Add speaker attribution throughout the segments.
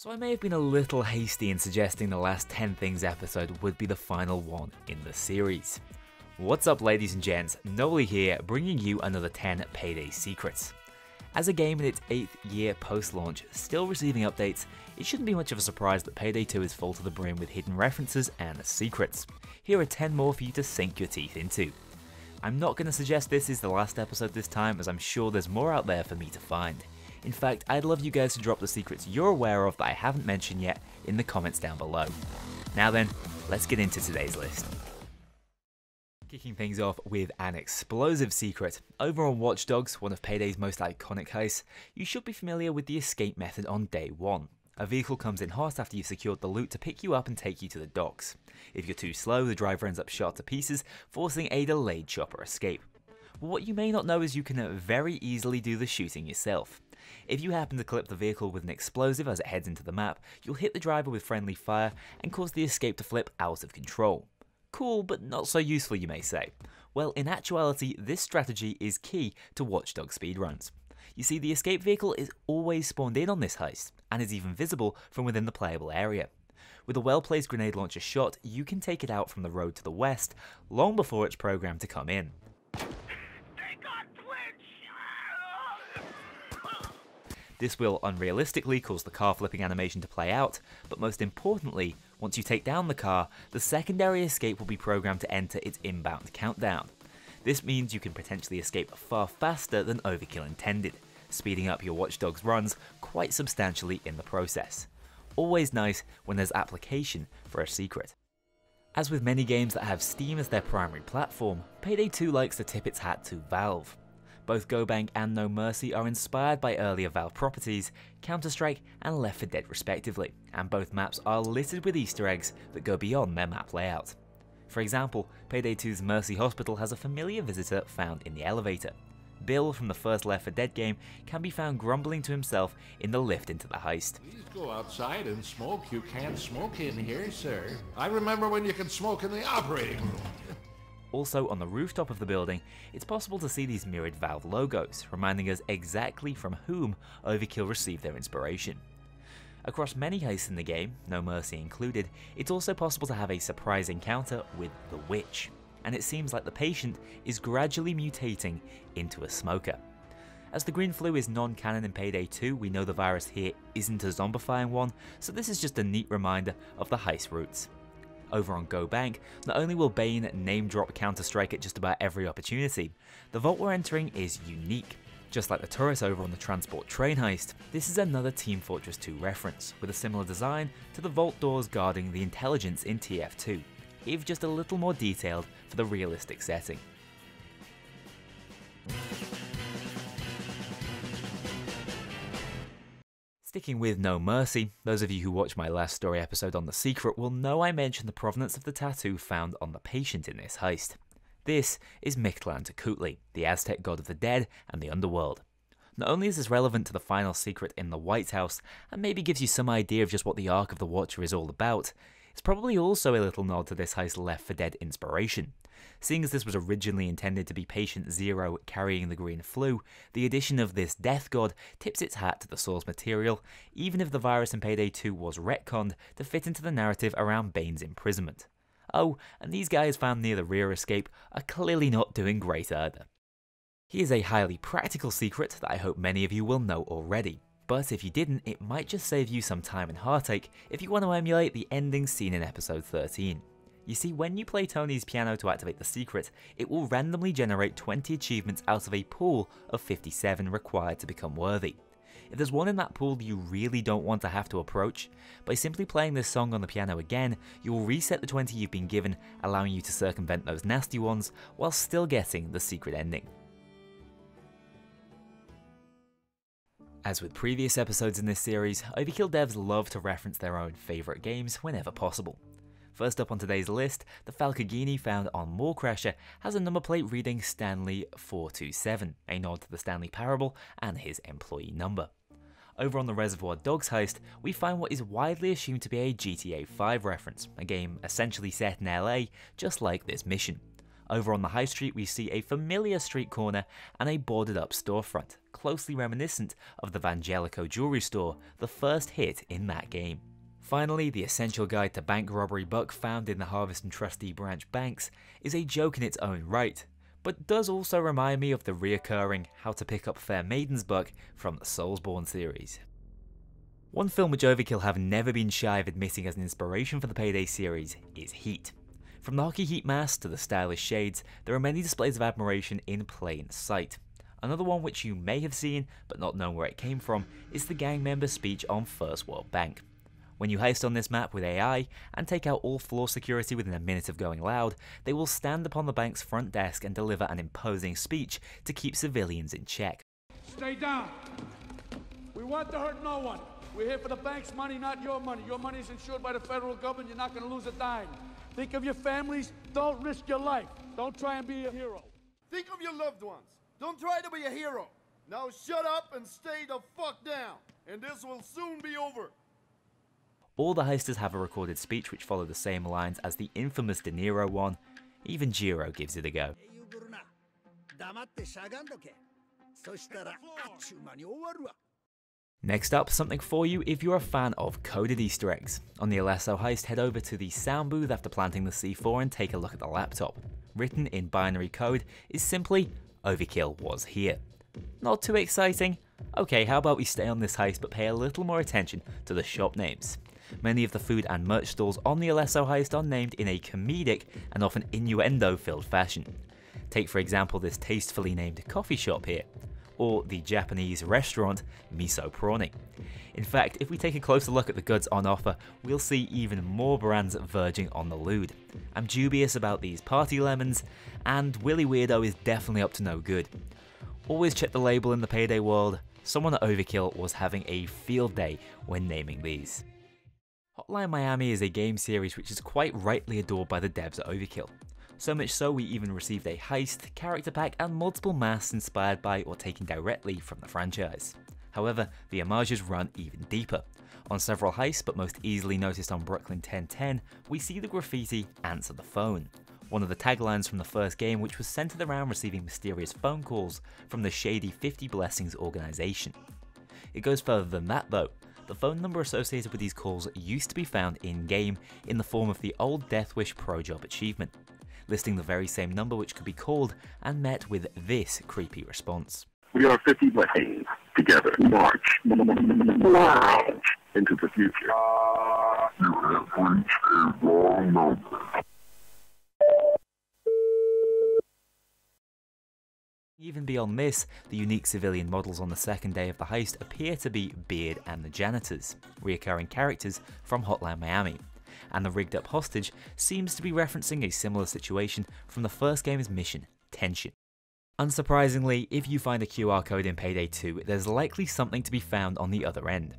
Speaker 1: So I may have been a little hasty in suggesting the last 10 Things episode would be the final one in the series. What's up ladies and gents, Kknowley here, bringing you another 10 Payday Secrets. As a game in its 8th year post-launch, still receiving updates, it shouldn't be much of a surprise that Payday 2 is full to the brim with hidden references and secrets. Here are 10 more for you to sink your teeth into. I'm not going to suggest this is the last episode this time as I'm sure there's more out there for me to find. In fact, I'd love you guys to drop the secrets you're aware of that I haven't mentioned yet in the comments down below. Now then, let's get into today's list. Kicking things off with an explosive secret. Over on Watch Dogs, one of Payday's most iconic heists, you should be familiar with the escape method on day 1. A vehicle comes in hot after you've secured the loot to pick you up and take you to the docks. If you're too slow, the driver ends up shot to pieces, forcing a delayed chopper escape. But what you may not know is you can very easily do the shooting yourself. If you happen to clip the vehicle with an explosive as it heads into the map, you'll hit the driver with friendly fire and cause the escape to flip out of control. Cool, but not so useful you may say. Well, in actuality, this strategy is key to Watchdog speedruns. You see, the escape vehicle is always spawned in on this heist, and is even visible from within the playable area. With a well placed grenade launcher shot, you can take it out from the road to the west, long before it's programmed to come in. This will unrealistically cause the car flipping animation to play out, but most importantly, once you take down the car, the secondary escape will be programmed to enter its inbound countdown. This means you can potentially escape far faster than Overkill intended, speeding up your Watchdog's runs quite substantially in the process. Always nice when there's application for a secret. As with many games that have Steam as their primary platform, Payday 2 likes to tip its hat to Valve. Both GoBank and No Mercy are inspired by earlier Valve properties, Counter-Strike and Left 4 Dead respectively, and both maps are littered with easter eggs that go beyond their map layout. For example, Payday 2's Mercy Hospital has a familiar visitor found in the elevator. Bill from the first Left 4 Dead game can be found grumbling to himself in the lift into the heist.
Speaker 2: Please go outside and smoke. You can't smoke in here, sir. I remember when you could smoke in the operating room.
Speaker 1: Also on the rooftop of the building, it's possible to see these mirrored Valve logos, reminding us exactly from whom Overkill received their inspiration. Across many heists in the game, No Mercy included, it's also possible to have a surprise encounter with the Witch, and it seems like the patient is gradually mutating into a smoker. As the green flu is non-canon in Payday 2, we know the virus here isn't a zombifying one, so this is just a neat reminder of the heist roots. Over on GoBank, not only will Bain name drop Counter Strike at just about every opportunity, the vault we're entering is unique. Just like the turret over on the transport train heist, this is another Team Fortress 2 reference, with a similar design to the vault doors guarding the intelligence in TF2, if just a little more detailed for the realistic setting. Sticking with No Mercy, those of you who watched my last story episode on The Secret will know I mentioned the provenance of the tattoo found on the patient in this heist. This is Mictlantecuhtli, the Aztec god of the dead and the underworld. Not only is this relevant to the final secret in the White House, and maybe gives you some idea of just what the Ark of the Watcher is all about, it's probably also a little nod to this heist Left for Dead inspiration. Seeing as this was originally intended to be Patient Zero carrying the green flu, the addition of this death god tips its hat to the source material, even if the virus in Payday 2 was retconned to fit into the narrative around Bain's imprisonment. Oh, and these guys found near the rear escape are clearly not doing great either. Here's a highly practical secret that I hope many of you will know already. But if you didn't, it might just save you some time and heartache if you want to emulate the ending scene in episode 13. You see, when you play Tony's piano to activate the secret, it will randomly generate 20 achievements out of a pool of 57 required to become worthy. If there's one in that pool you really don't want to have to approach, by simply playing this song on the piano again, you will reset the 20 you've been given, allowing you to circumvent those nasty ones while still getting the secret ending. As with previous episodes in this series, Overkill devs love to reference their own favourite games whenever possible. First up on today's list, the Falcogini found on Mallcrasher has a number plate reading Stanley 427, a nod to the Stanley Parable and his employee number. Over on the Reservoir Dogs heist, we find what is widely assumed to be a GTA 5 reference, a game essentially set in LA, just like this mission. Over on the high street, we see a familiar street corner and a boarded up storefront, closely reminiscent of the Vangelico jewelry store, the first hit in that game. Finally, the essential guide to bank robbery book found in the Harvest and Trustee branch banks is a joke in its own right, but does also remind me of the reoccurring How to Pick Up Fair Maidens book from the Soulsborne series. One film which Overkill have never been shy of admitting as an inspiration for the Payday series is Heat. From the hockey heat mask to the stylish shades, there are many displays of admiration in plain sight. Another one which you may have seen but not known where it came from is the gang member's speech on First World Bank. When you heist on this map with AI and take out all floor security within a minute of going loud, they will stand upon the bank's front desk and deliver an imposing speech to keep civilians in check.
Speaker 3: Stay down. We want to hurt no one. We're here for the bank's money, not your money. Your money is insured by the federal government. You're not going to lose a dime. Think of your families. Don't risk your life. Don't try and be a hero.
Speaker 4: Think of your loved ones. Don't try to be a hero. Now shut up and stay the fuck down. And this will soon be over.
Speaker 1: All the heisters have a recorded speech which follow the same lines as the infamous De Niro one. Even Jiro gives it a go. Next up, something for you if you're a fan of coded easter eggs. On the Alesso heist, head over to the sound booth after planting the C4 and take a look at the laptop. Written in binary code is simply, Overkill was here. Not too exciting? Okay, how about we stay on this heist but pay a little more attention to the shop names. Many of the food and merch stalls on the Alesso heist are named in a comedic and often innuendo filled fashion. Take for example this tastefully named coffee shop here, or the Japanese restaurant Miso Prawning. In fact, if we take a closer look at the goods on offer, we'll see even more brands verging on the lewd. I'm dubious about these party lemons, and Willy Weirdo is definitely up to no good. Always check the label in the payday world, someone at Overkill was having a field day when naming these. Hotline Miami is a game series which is quite rightly adored by the devs at Overkill. So much so we even received a heist, character pack and multiple masks inspired by or taken directly from the franchise. However, the homages run even deeper. On several heists, but most easily noticed on Brooklyn 1010, we see the graffiti Answer the Phone, one of the taglines from the first game which was centered around receiving mysterious phone calls from the shady 50 Blessings organization. It goes further than that though, the phone number associated with these calls used to be found in-game in the form of the old Deathwish Pro Job achievement, listing the very same number which could be called and met with this creepy response.
Speaker 5: We are 50 blessings together. March. March into the future. You have reached a wrong number.
Speaker 1: Even beyond this, the unique civilian models on the second day of the heist appear to be Beard and the Janitors, reoccurring characters from Hotline Miami, and the rigged up hostage seems to be referencing a similar situation from the first game's mission, Tension. Unsurprisingly, if you find a QR code in Payday 2, there's likely something to be found on the other end.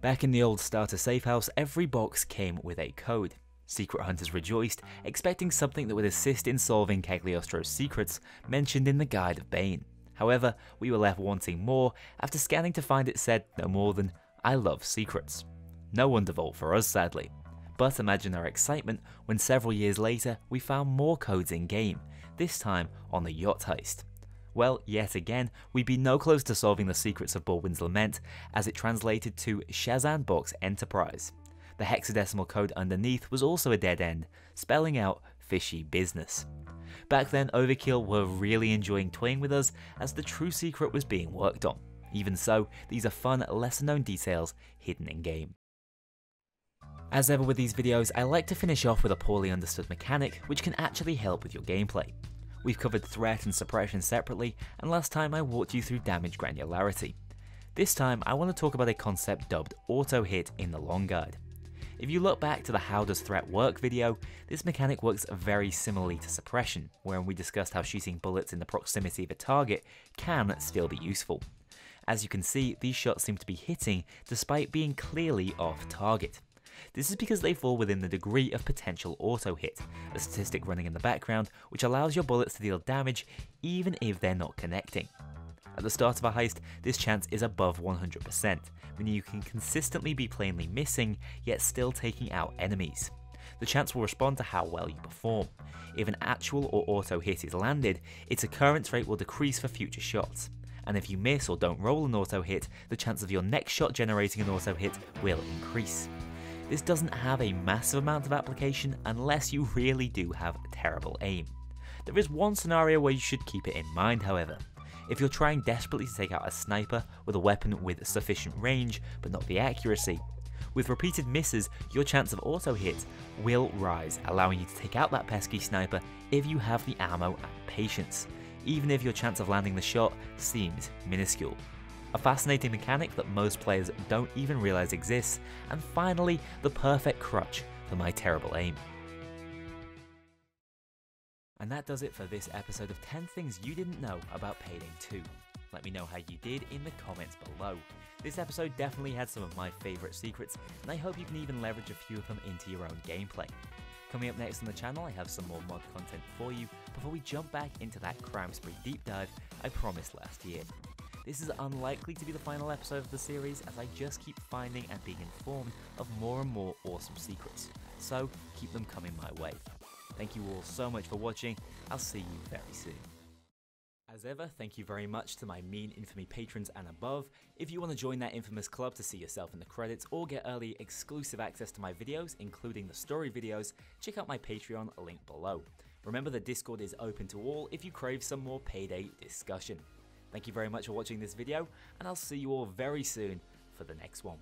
Speaker 1: Back in the old starter safe house, every box came with a code, Secret Hunters rejoiced, expecting something that would assist in solving Cagliostro's secrets mentioned in the Guide of Bain. However, we were left wanting more after scanning to find it said no more than, I love secrets. No Wondervault for us sadly. But imagine our excitement when several years later we found more codes in game, this time on the yacht heist. Well, yet again, we'd be no closer to solving the secrets of Baldwin's Lament as it translated to Shazam Box Enterprise. The hexadecimal code underneath was also a dead end, spelling out fishy business. Back then, Overkill were really enjoying toying with us as the true secret was being worked on. Even so, these are fun, lesser known details hidden in game. As ever with these videos, I like to finish off with a poorly understood mechanic which can actually help with your gameplay. We've covered threat and suppression separately, and last time I walked you through damage granularity. This time I want to talk about a concept dubbed auto hit in the long guide. If you look back to the How Does Threat Work video, this mechanic works very similarly to suppression, wherein we discussed how shooting bullets in the proximity of a target can still be useful. As you can see, these shots seem to be hitting despite being clearly off target. This is because they fall within the degree of potential auto hit, a statistic running in the background which allows your bullets to deal damage even if they're not connecting. At the start of a heist, this chance is above 100%, meaning you can consistently be plainly missing, yet still taking out enemies. the chance will respond to how well you perform. If an actual or auto hit is landed, its occurrence rate will decrease for future shots. And if you miss or don't roll an auto hit, the chance of your next shot generating an auto hit will increase. This doesn't have a massive amount of application unless you really do have terrible aim. There is one scenario where you should keep it in mind, however. If you're trying desperately to take out a sniper with a weapon with sufficient range but not the accuracy, with repeated misses, your chance of auto hit will rise, allowing you to take out that pesky sniper if you have the ammo and patience, even if your chance of landing the shot seems minuscule. A fascinating mechanic that most players don't even realize exists, and finally, the perfect crutch for my terrible aim. And that does it for this episode of 10 Things You Didn't Know About Payday 2. Let me know how you did in the comments below. This episode definitely had some of my favourite secrets, and I hope you can even leverage a few of them into your own gameplay. Coming up next on the channel, I have some more mod content for you before we jump back into that crime spree deep dive I promised last year. This is unlikely to be the final episode of the series as I just keep finding and being informed of more and more awesome secrets, so keep them coming my way. Thank you all so much for watching, I'll see you very soon. As ever, thank you very much to my Mean Infamy patrons and above. If you want to join that infamous club to see yourself in the credits or get early exclusive access to my videos, including the story videos, check out my Patreon link below. Remember the Discord is open to all if you crave some more payday discussion. Thank you very much for watching this video, and I'll see you all very soon for the next one.